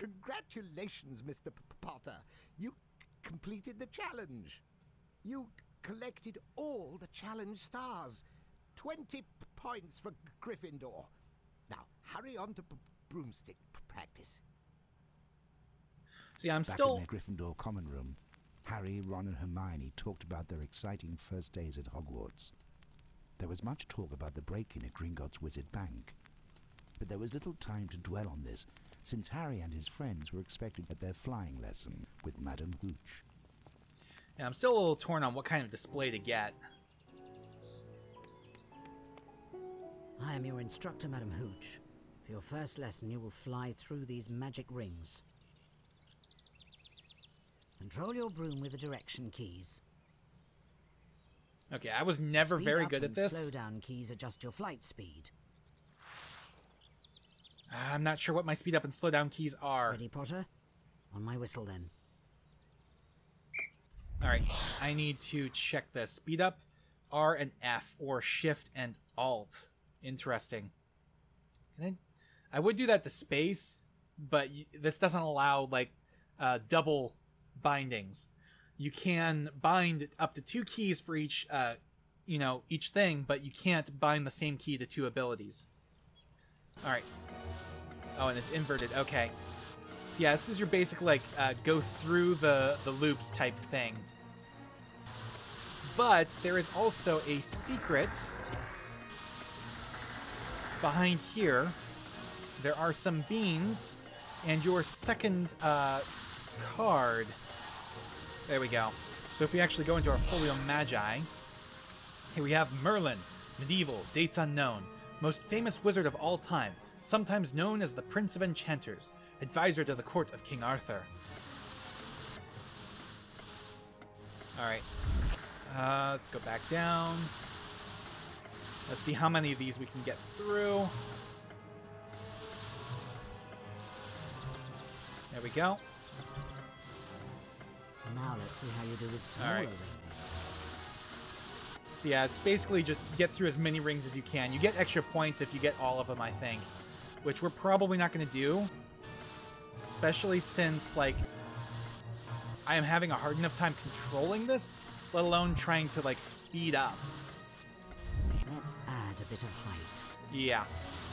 Congratulations, Mr. P- Potter. You completed the challenge. You collected all the challenge stars. 20 points for Gryffindor. Now, hurry on to broomstick practice. See, I'm Back still in their Gryffindor common room, Harry, Ron, and Hermione talked about their exciting first days at Hogwarts. There was much talk about the break-in at Gringotts Wizard Bank. But there was little time to dwell on this, since Harry and his friends were expected at their flying lesson with Madame Hooch. yeah, I'm still a little torn on what kind of display to get. I am your instructor, Madam Hooch. For your first lesson, you will fly through these magic rings. Control your broom with the direction keys. Okay, I was never Speed very up good at and this. Slow down keys adjust your flight speed. I'm not sure what my speed up and slow down keys are. Ready, Potter? On my whistle, then. Alright, I need to check this. Speed up, R and F, or Shift and Alt. Interesting. Can I, I would do that to space, but y- this doesn't allow, like, uh, double bindings. You can bind up to two keys for each, uh, you know, each thing, but you can't bind the same key to two abilities. Alright. Oh, and it's inverted. Okay. So yeah, this is your basic like uh, go through the the loops type thing. But there is also a secret behind here. There are some beans, and your second uh, card. There we go. So if we actually go into our Folio Magi, here we have Merlin, medieval, dates unknown, most famous wizard of all time, sometimes known as the Prince of Enchanters, advisor to the court of King Arthur. Alright. Uh, let's go back down. Let's see how many of these we can get through. There we go. Now let's see how you do with smaller Alright. rings. So yeah, it's basically just get through as many rings as you can. You get extra points if you get all of them, I think. Which we're probably not going to do. Especially since, like, I am having a hard enough time controlling this, let alone trying to, like, speed up. Let's add a bit of height. Yeah.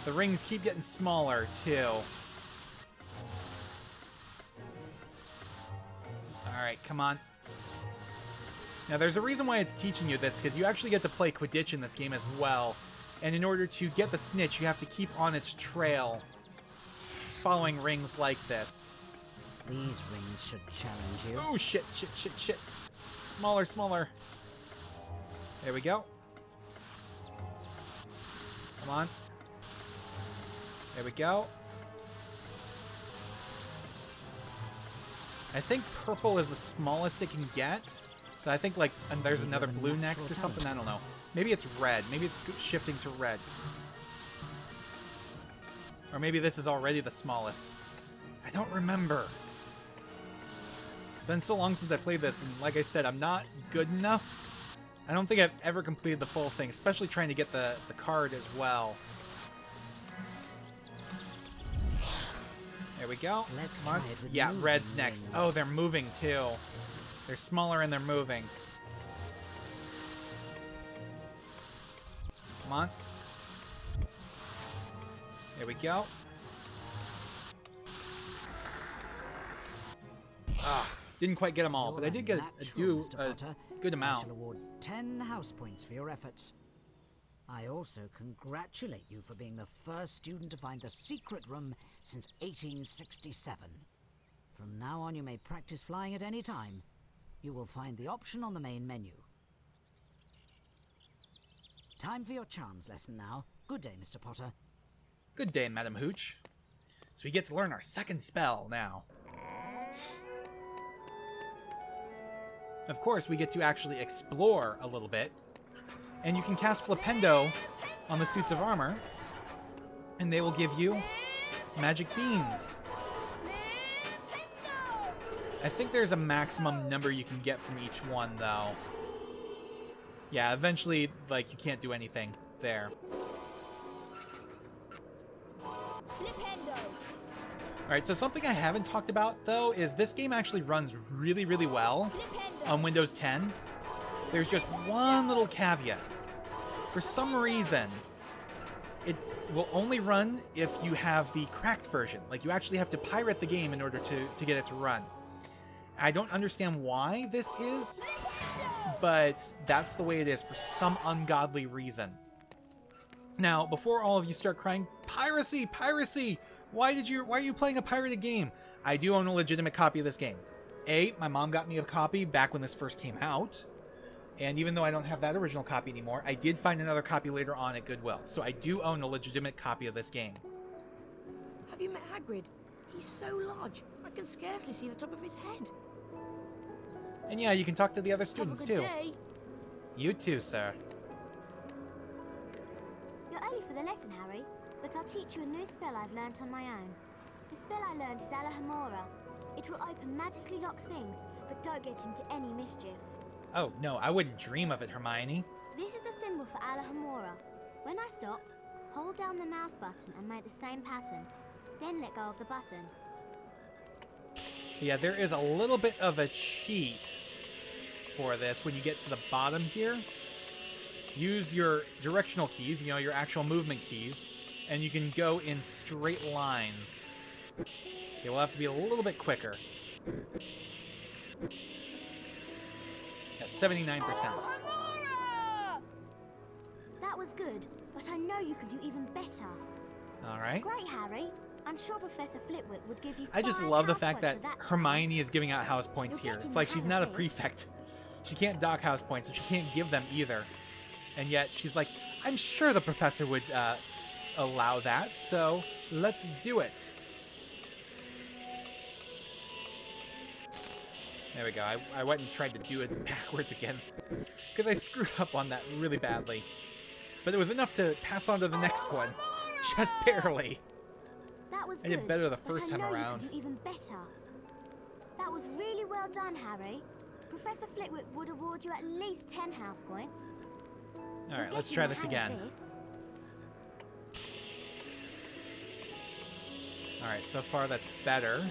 The rings keep getting smaller, too. Alright, come on. Now, there's a reason why it's teaching you this, because you actually get to play Quidditch in this game as well. And in order to get the snitch, you have to keep on its trail, following rings like this. These rings should challenge you. Oh, shit, shit, shit, shit. Smaller, smaller. There we go. Come on. There we go. I think purple is the smallest it can get. So I think like and there's another blue next or something. I don't know. Maybe it's red. Maybe it's shifting to red. Or maybe this is already the smallest. I don't remember. It's been so long since I played this, and like I said, I'm not good enough. I don't think I've ever completed the full thing, especially trying to get the, the card as well. There we go. Let's Come on. try it with Yeah, red's next. Oh, they're moving too. They're smaller and they're moving. Come on. There we go. Ah, didn't quite get them all, but I did get a, natural, do a good I amount. shall award 10 house points for your efforts. I also congratulate you for being the first student to find the secret room since 1867. From now on, you may practice flying at any time. You will find the option on the main menu. Time for your charms lesson now. Good day, Mr. Potter. Good day, Madam Hooch. So we get to learn our second spell now. Of course, we get to actually explore a little bit. And you can cast Flipendo on the suits of armor, and they will give you magic beans. I think there's a maximum number you can get from each one, though. Yeah, eventually, like, you can't do anything there. All right, so something I haven't talked about though is this game actually runs really, really well on Windows 10. There's just one little caveat. For some reason, it will only run if you have the cracked version. Like you actually have to pirate the game in order to, to get it to run. I don't understand why this is, but that's the way it is for some ungodly reason. Now, before all of you start crying, piracy, piracy! Why did you why are you playing a pirated game? I do own a legitimate copy of this game. A, my mom got me a copy back when this first came out. And even though I don't have that original copy anymore, I did find another copy later on at Goodwill. So I do own a legitimate copy of this game. Have you met Hagrid? He's so large, I can scarcely see the top of his head. And yeah, you can talk to the other students Have a good too. day. You too, sir. You're early for the lesson, Harry, but I'll teach you a new spell I've learnt on my own. The spell I learned is Alohomora. It will open magically locked things, but don't get into any mischief. Oh, no, I wouldn't dream of it, Hermione. This is the symbol for Alohomora. When I stop, hold down the mouse button and make the same pattern. Then let go of the button. So yeah, there is a little bit of a cheat for this when you get to the bottom here. Use your directional keys, you know, your actual movement keys, and you can go in straight lines. Okay, we'll have to be a little bit quicker. At 79%. That was good, but I know you could do even better. Alright. Great, Harry. I'm sure Professor Flitwick would give you I just love the fact that that Hermione is giving out house points You're here. It's like she's not a prefect. She can't dock house points, and she can't give them either. And yet she's like, I'm sure the professor would uh, allow that, so let's do it. There we go. I, I went and tried to do it backwards again. Because I screwed up on that really badly. But it was enough to pass on to the next one. Just barely. That was I did good, better the first time around. You could do even better. That was really well done, Harry. Professor Flitwick would award you at least 10 house points. Alright, let's try this again. this. Alright, so far that's better.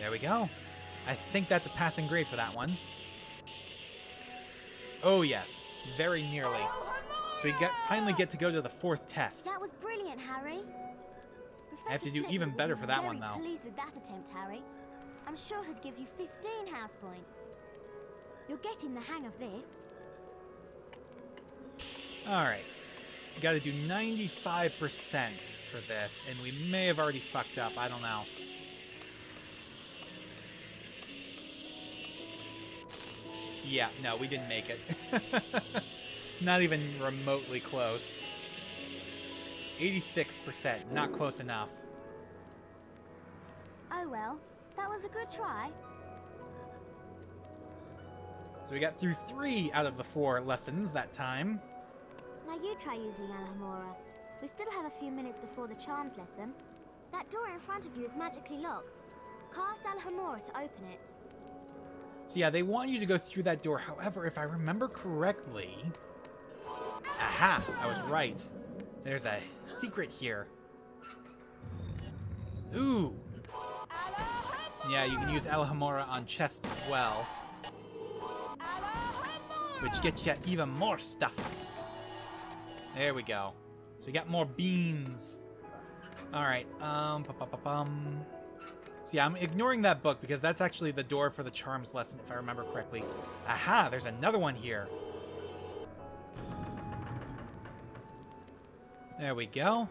There we go. I think that's a passing grade for that one. Oh yes, very nearly. So we get finally get to go to the fourth test. That was brilliant, Harry. I have to do even better for that one, though. Pleased with that attempt, Harry. I'm sure he'd give you 15 house points. You're getting the hang of this. Alright. We gotta do 95% for this, and we may have already fucked up, I don't know. Yeah, no, we didn't make it. not even remotely close. 86%, not close enough. Oh well, that was a good try. So we got through three out of the four lessons that time. Now you try using Alohomora. We still have a few minutes before the charms lesson. That door in front of you is magically locked. Cast Alohomora to open it. So yeah, they want you to go through that door. However, if I remember correctly... Aha! I was right. There's a secret here. Ooh! Yeah, you can use Alohomora on chests as well. Which gets you even more stuff. There we go. So we got more beans. Alright, um, pa-pa-pa-pum. So yeah, I'm ignoring that book because that's actually the door for the charms lesson, if I remember correctly. Aha, there's another one here. There we go.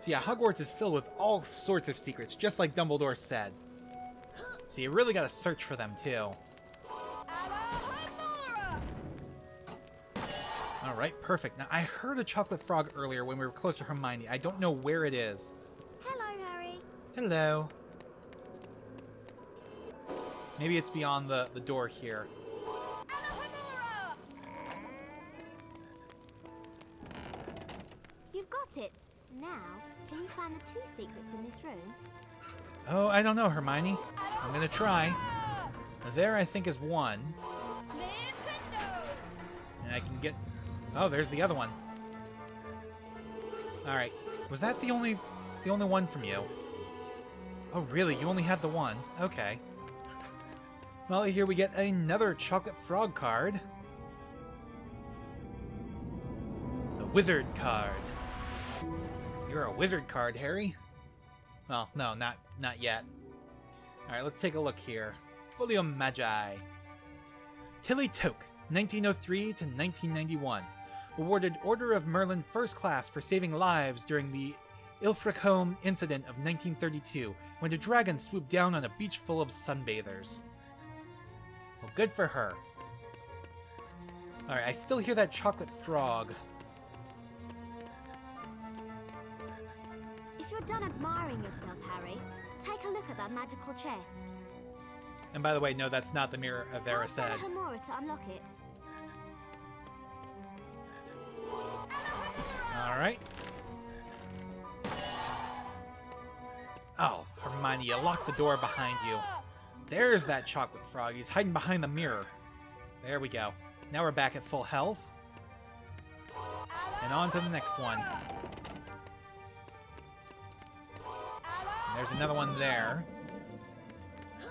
So yeah, Hogwarts is filled with all sorts of secrets, just like Dumbledore said. So you really gotta search for them, too. Alright, perfect. Now, I heard a chocolate frog earlier when we were close to Hermione. I don't know where it is. Hello, Harry. Hello. Maybe it's beyond the, the door here. It. Now, can you find the two secrets in this room? Oh, I don't know, Hermione. I'm gonna try. There, I think, is one. And I can get Oh, there's the other one. Alright. Was that the only the only one from you? Oh, really? You only had the one? Okay. Well, here we get another chocolate frog card. A wizard card. You're a wizard card, Harry. Well, no, not not yet. Alright, let's take a look here. Folio Magi. Tilly Toke, 1903 to 1991. Awarded Order of Merlin First Class for saving lives during the Ilfracombe incident of 1932 when a dragon swooped down on a beach full of sunbathers. Well, good for her. Alright, I still hear that chocolate frog. You're done admiring yourself, Harry, take a look at that magical chest. And by the way, no, that's not the mirror of Ask Erised. Alohomora to unlock it. Alright. Oh, Hermione, you locked the door behind you. There's that chocolate frog. He's hiding behind the mirror. There we go. Now we're back at full health. And on to the next one. There's another one there.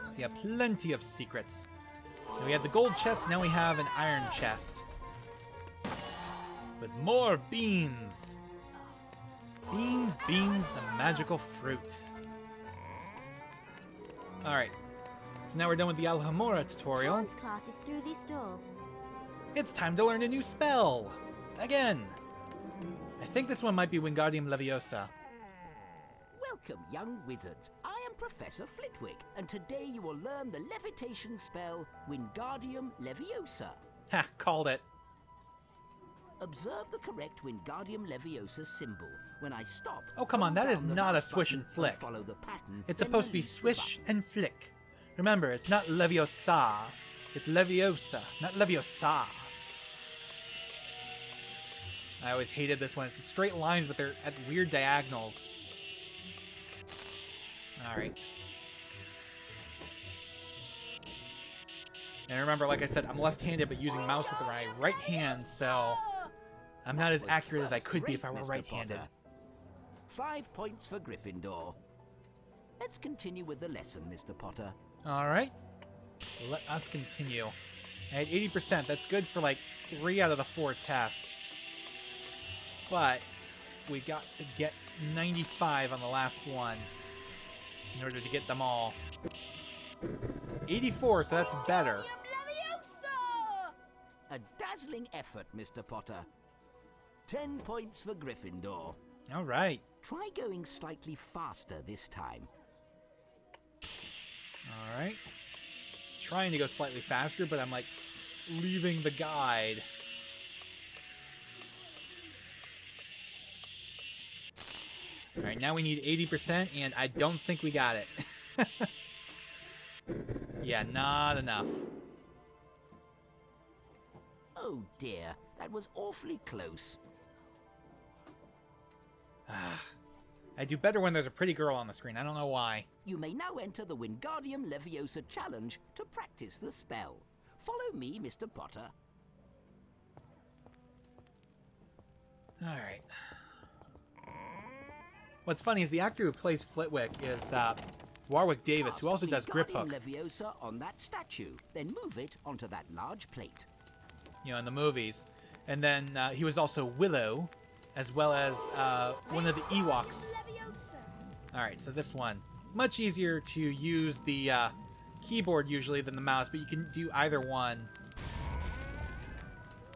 So you have plenty of secrets. We had the gold chest, now we have an iron chest. With more beans! Beans, beans, the magical fruit. Alright. So now we're done with the Alohomora tutorial. Class is through this door. It's time to learn a new spell! Again! I think this one might be Wingardium Leviosa. Welcome, young wizards. I am Professor Flitwick, and today you will learn the levitation spell Wingardium Leviosa. Ha, called it. Observe the correct Wingardium Leviosa symbol. When I stop, Oh, come on, that is not a swish and flick. Follow the pattern. It's supposed to be swish and flick. Remember, it's not Leviosa. It's Leviosa, not Leviosa. I always hated this one. It's straight lines, but they're at weird diagonals. Alright. And remember, like I said, I'm left-handed, but using mouse with my right hand, so I'm not as accurate as I could be if I were right-handed. Five points for Gryffindor. Let's continue with the lesson, Mr. Potter. Alright. Let us continue. I had 80%. That's good for like three out of the four tests. But we got to get 95 on the last one in order to get them all. 84, so that's better. A dazzling effort, Mr. Potter. Ten points for Gryffindor. Alright. Try going slightly faster this time. Alright. Trying to go slightly faster, but I'm like leaving the guide. Alright, now we need 80%, and I don't think we got it. yeah, not enough. Oh dear, that was awfully close. Ah, I do better when there's a pretty girl on the screen. I don't know why. You may now enter the Wingardium Leviosa challenge to practice the spell. Follow me, Mr. Potter. Alright. What's funny is the actor who plays Flitwick is uh, Warwick Davis, who also does Cast Grip Wingardium Hook, Leviosa on that statue, then move it onto that large plate. you know, in the movies. And then uh, he was also Willow, as well as uh, one of the Ewoks. Alright, so this one. Much easier to use the uh, keyboard usually than the mouse, but you can do either one.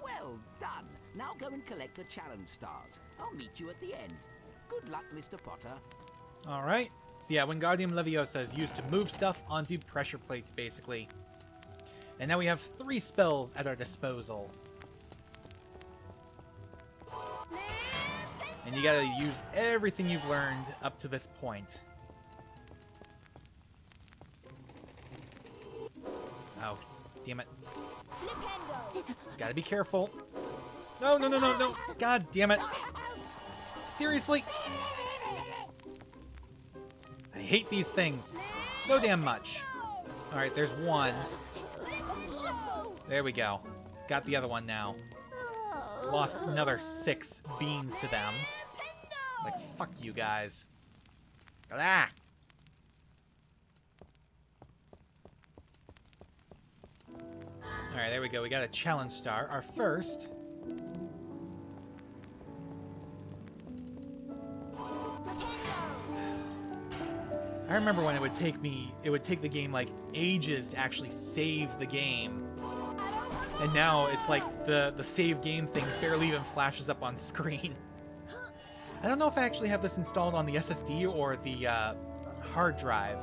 Well done. Now go and collect the challenge stars. I'll meet you at the end. Good luck, Mr. Potter. Alright. So yeah, Wingardium Leviosa is used to move stuff onto pressure plates, basically. And now we have three spells at our disposal. And you gotta use everything you've learned up to this point. Oh, damn it. Gotta be careful. No, no, no, no, no. God damn it. Seriously? I hate these things so damn much. Alright, there's one. There we go. Got the other one now. lost another six beans to them. Like, fuck you guys. Ah! Alright, there we go. We got a challenge star. Our first. I remember when it would take me, it would take the game like ages to actually save the game. And now it's like the, the save game thing barely even flashes up on screen. I don't know if I actually have this installed on the SSD or the uh, hard drive.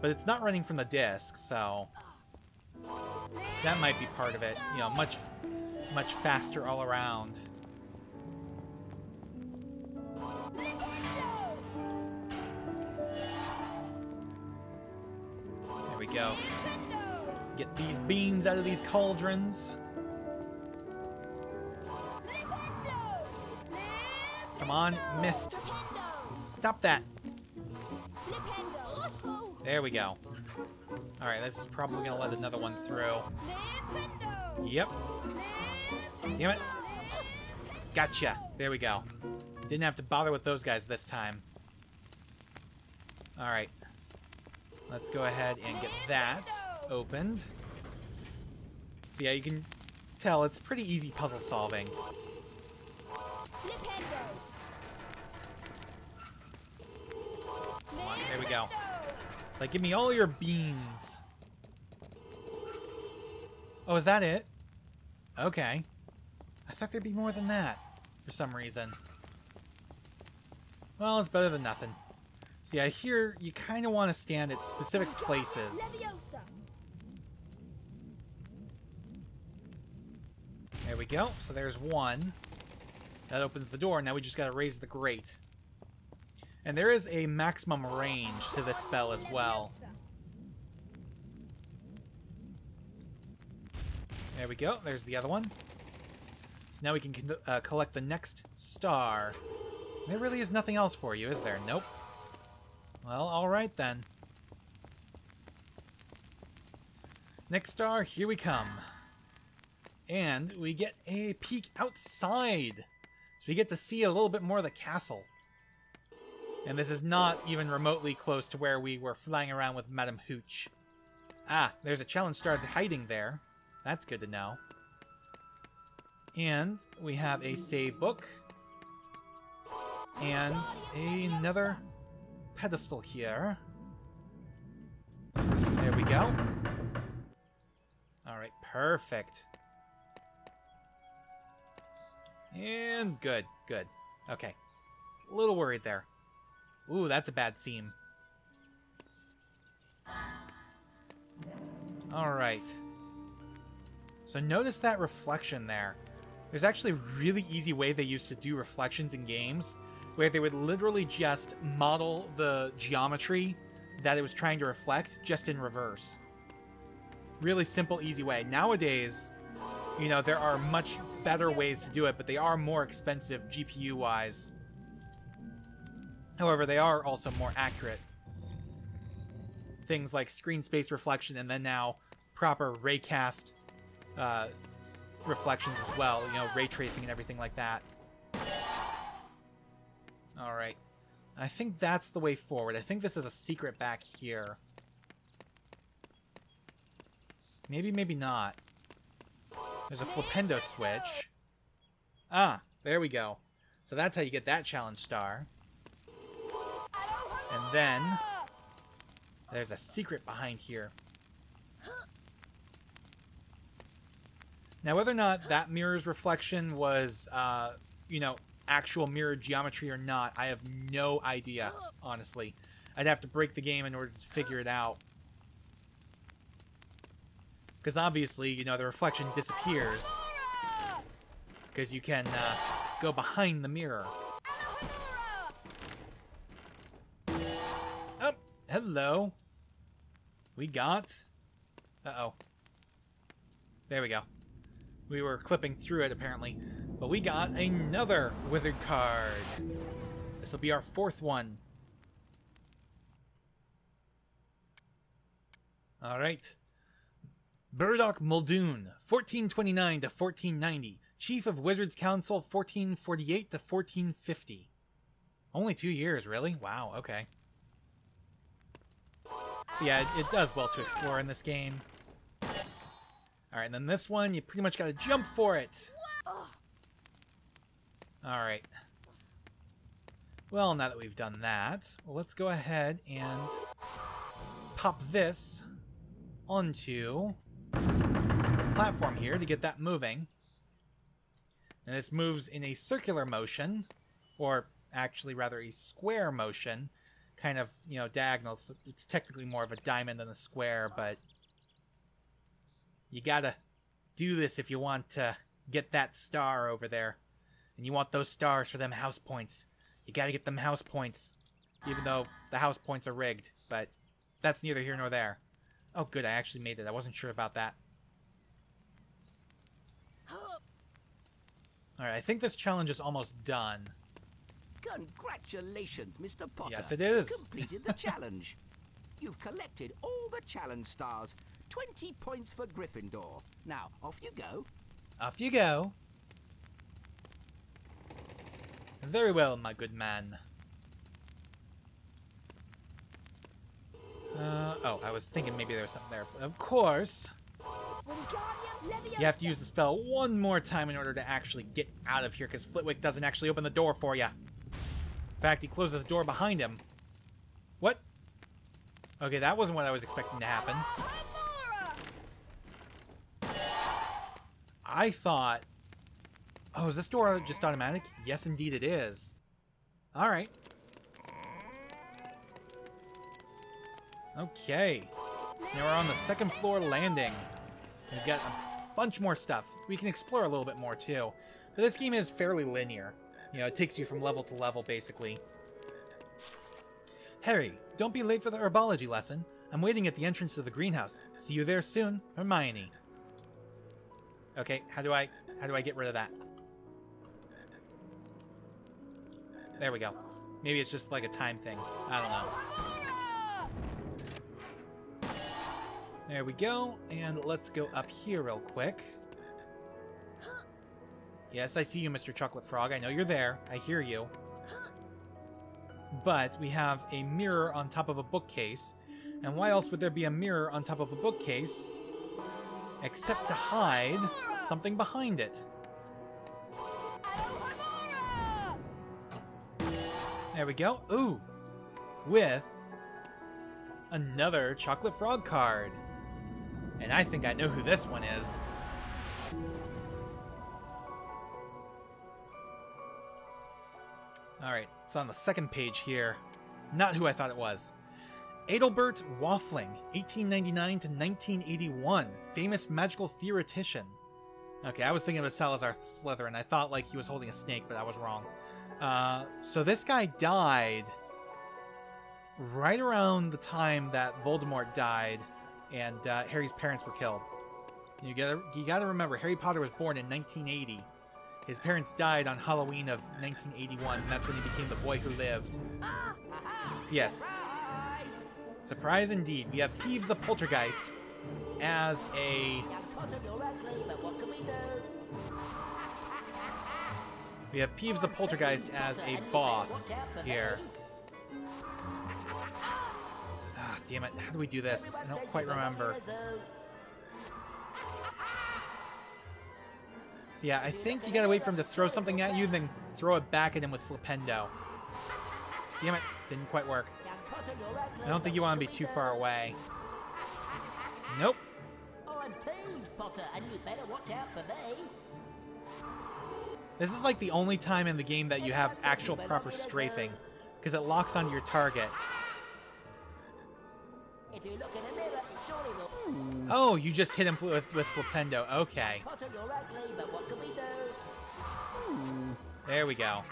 But it's not running from the disk, so that might be part of it. You know, much, much faster all around. There we go. Get these beans out of these cauldrons. Come on, missed. Stop that. There we go. Alright, this is probably gonna let another one through. Yep. Damn it. Gotcha. There we go. Didn't have to bother with those guys this time. Alright. Let's go ahead and get that opened. So yeah, you can tell it's pretty easy puzzle solving. Come on, there we go. It's like, give me all your beans. Oh, is that it? Okay. I thought there'd be more than that, for some reason. Well, it's better than nothing. See, I hear you kind of want to stand at specific places. There we go. So there's one. That opens the door. Now we just got to raise the grate. And there is a maximum range to this spell as well. There we go. There's the other one. So now we can uh, collect the next star. There really is nothing else for you, is there? Nope. Well, alright then. Next star, here we come. And we get a peek outside. So we get to see a little bit more of the castle. And this is not even remotely close to where we were flying around with Madame Hooch. Ah, there's a challenge star hiding there. That's good to know. And we have a save book. And another pedestal here. There we go. Alright, perfect. And good, good. Okay. A little worried there. Ooh, that's a bad seam. Alright. So notice that reflection there. There's actually a really easy way they used to do reflections in games, where they would literally just model the geometry that it was trying to reflect just in reverse. Really simple, easy way. Nowadays, you know, there are much better ways to do it, but they are more expensive GPU-wise. However, they are also more accurate. Things like screen space reflection and then now proper raycast uh, reflections as well, you know, ray tracing and everything like that. Alright. I think that's the way forward. I think this is a secret back here. Maybe, maybe not. There's a flipendo switch. Ah, there we go. So that's how you get that challenge star. And then there's a secret behind here. Now, whether or not that mirror's reflection was, uh, you know, actual mirror geometry or not, I have no idea, honestly. I'd have to break the game in order to figure it out. Because obviously, you know, the reflection disappears. Because you can uh, go behind the mirror. Oh, hello. We got... Uh-oh. There we go. We were clipping through it, apparently. But we got another wizard card. This will be our fourth one. Alright. Burdock Muldoon, 1429 to 1490. Chief of Wizards Council, 1448 to 1450. Only two years, really? Wow, okay. Yeah, it, it does well to explore in this game. Alright, and then this one, you pretty much gotta jump for it. Alright. Well, now that we've done that, let's go ahead and pop this onto the platform here to get that moving. And this moves in a circular motion, or actually rather a square motion, kind of, you know, diagonal. It's, it's technically more of a diamond than a square, but you gotta do this if you want to get that star over there. And you want those stars for them house points. You gotta get them house points. Even though the house points are rigged, but that's neither here nor there. Oh good, I actually made it. I wasn't sure about that. Alright, I think this challenge is almost done. Congratulations, Mr. Potter. Yes, it is. Completed the challenge. You've collected all the challenge stars. 20 points for Gryffindor. Now, off you go. Off you go. Very well, my good man. Uh, oh, I was thinking maybe there was something there. Of course, you have to use the spell one more time in order to actually get out of here, because Flitwick doesn't actually open the door for you. In fact, he closes the door behind him. What? Okay, that wasn't what I was expecting to happen. I thought... Oh, is this door just automatic? Yes, indeed it is. Alright. Okay. Now we're on the second floor landing. We've got a bunch more stuff. We can explore a little bit more, too. But this game is fairly linear. You know, it takes you from level to level, basically. Harry, don't be late for the herbology lesson. I'm waiting at the entrance to the greenhouse. See you there soon, Hermione. Okay, how do I how do I get rid of that? There we go. Maybe it's just like a time thing. I don't know. There we go, and let's go up here real quick. Yes, I see you, Mr. Chocolate Frog. I know you're there. I hear you. But we have a mirror on top of a bookcase. And why else would there be a mirror on top of a bookcase? Except to hide something behind it. There we go. Ooh! With another Chocolate Frog card. And I think I know who this one is. Alright, it's on the second page here. Not who I thought it was. Adelbert Waffling, 1899 to 1981, famous magical theoretician. Okay, I was thinking of a Salazar Slytherin. I thought like he was holding a snake, but I was wrong. Uh, so this guy died right around the time that Voldemort died and uh, Harry's parents were killed. You gotta, you gotta remember, Harry Potter was born in 1980. His parents died on Halloween of 1981, and that's when he became the boy who lived. Yes. Surprise indeed. We have Peeves the Poltergeist as a... We have Peeves the Poltergeist as a boss here. Ah, damn it. How do we do this? I don't quite remember. So yeah, I think you gotta wait for him to throw something at you, and then throw it back at him with Flipendo. Damn it, didn't quite work. I don't think you want to be too far away. Nope. I'm Peeves, Potter, and you better watch out for me. This is like the only time in the game that you have actual proper strafing, because it locks onto your target. If you look in the mirror, it surely will. Oh, you just hit him with, with Flipendo. Okay. Potter, you're ugly, but what can we do? There we go.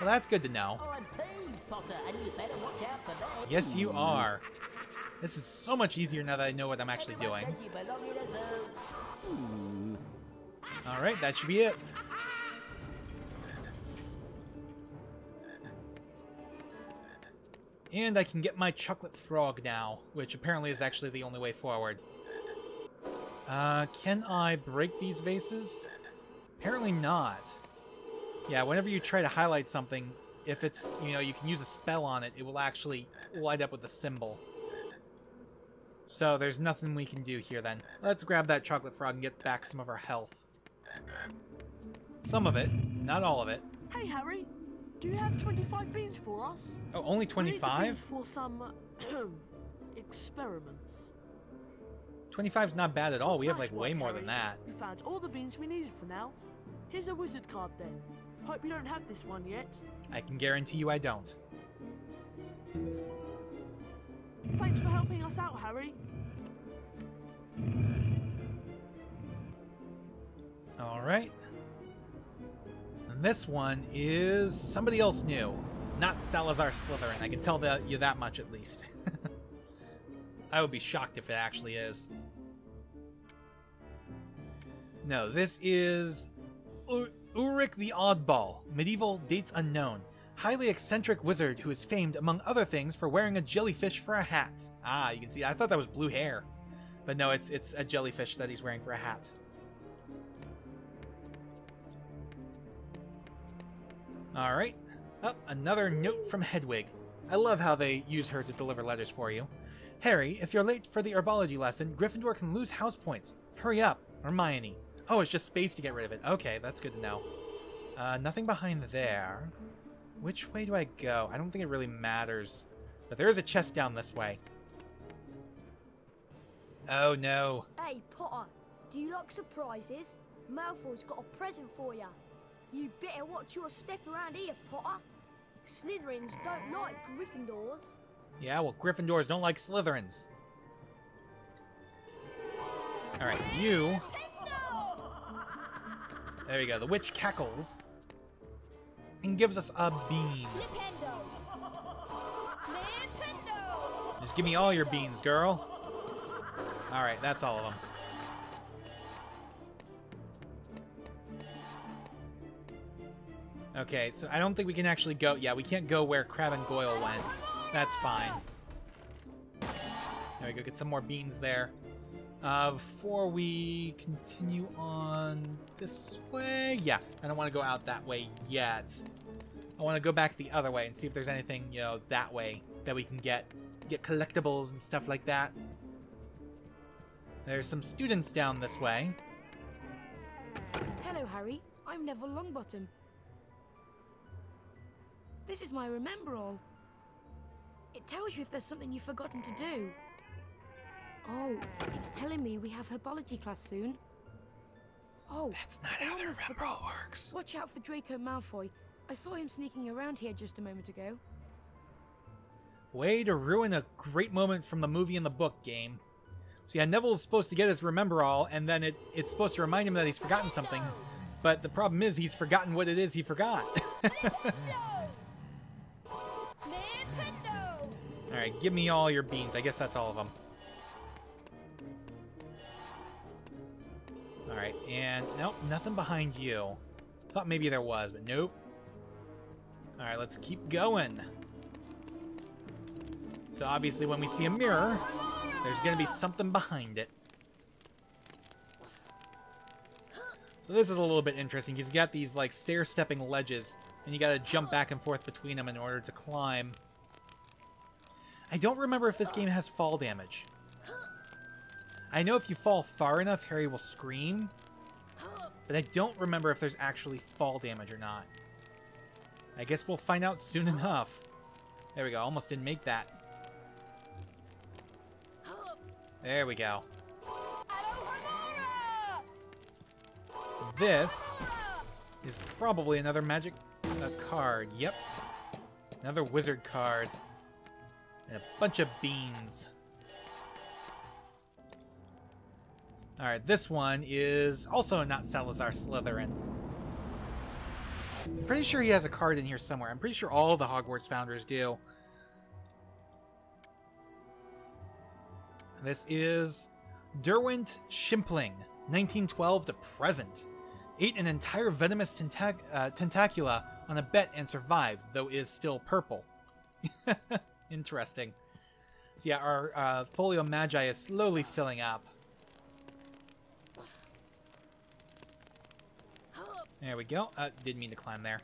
Well, that's good to know. Oh, I'm Peeves, Potter, and you better watch out for me. Yes, you are. This is so much easier now that I know what I'm actually doing. says you belong in a zoo. Alright, that should be it. And I can get my chocolate frog now, which apparently is actually the only way forward. Uh, can I break these vases? Apparently not. Yeah, whenever you try to highlight something, if it's, you know, you can use a spell on it, it will actually light up with a symbol. So there's nothing we can do here then. Let's grab that chocolate frog and get back some of our health. Some of it, not all of it. Hey, Harry, do you have 25 beans for us? Oh, only We need the 25? for some experiments. 25 is not bad at all. We have like way more Harry. than that. We found all the beans we needed for now. Here's a wizard card then. Hope you don't have this one yet. I can guarantee you I don't. Thanks for helping us out, Harry. All right. And this one is somebody else new, not Salazar Slytherin. I can tell that you that much at least. I would be shocked if it actually is. No, this is Uric the Oddball, medieval dates unknown, highly eccentric wizard who is famed, among other things, for wearing a jellyfish for a hat. Ah, you can see. I thought that was blue hair, but no, it's it's a jellyfish that he's wearing for a hat. All right. Up, another note from Hedwig. I love how they use her to deliver letters for you. Harry, if you're late for the herbology lesson, Gryffindor can lose house points. Hurry up, Hermione. Oh, it's just space to get rid of it. Okay, that's good to know. Uh, nothing behind there. Which way do I go? I don't think it really matters. But there is a chest down this way. Oh no. Hey, Potter, do you like surprises? Malfoy's got a present for you. You better watch your step around here, Potter. Slytherins don't like Gryffindors. Yeah, well, Gryffindors don't like Slytherins. Alright, you. There you go. The witch cackles and gives us a bean. Just give me all your beans, girl. Alright, that's all of them. Okay, so I don't think we can actually go. Yeah, we can't go where Crabbe and Goyle went. That's fine. There we go. Get some more beans there. Uh, before we continue on this way, yeah, I don't want to go out that way yet. I want to go back the other way and see if there's anything, you know, that way that we can get get collectibles and stuff like that. There's some students down this way. Hello, Harry. I'm Neville Longbottom. This is my Remembrall. It tells you if there's something you've forgotten to do. Oh, it's telling me we have herbology class soon. Oh, That's not how the Remembrall works. Watch out for Draco Malfoy. I saw him sneaking around here just a moment ago. Way to ruin a great moment from the movie and the book game. So yeah, Neville's supposed to get his Remembrall, and then it, it's supposed to remind him that he's forgotten something. But the problem is he's forgotten what it is he forgot. Alright, give me all your beans. I guess that's all of them. Alright, and nope, nothing behind you. Thought maybe there was, but nope. Alright, let's keep going. So obviously when we see a mirror, there's gonna be something behind it. So this is a little bit interesting. He's got these like stair-stepping ledges, and you gotta jump back and forth between them in order to climb. I don't remember if this game has fall damage. I know if you fall far enough, Harry will scream, but I don't remember if there's actually fall damage or not. I guess we'll find out soon enough. There we go. Almost didn't make that. There we go. This is probably another magic uh, card. Yep. Another wizard card. And a bunch of beans. Alright, this one is also not Salazar Slytherin. I'm pretty sure he has a card in here somewhere. I'm pretty sure all the Hogwarts founders do. This is Derwent Shimpling, 1912 to present. Ate an entire venomous tentac- uh, tentacula on a bet and survived, though is still purple. Interesting. So yeah, our uh, folio magi is slowly filling up. There we go. Uh, didn't mean to climb there.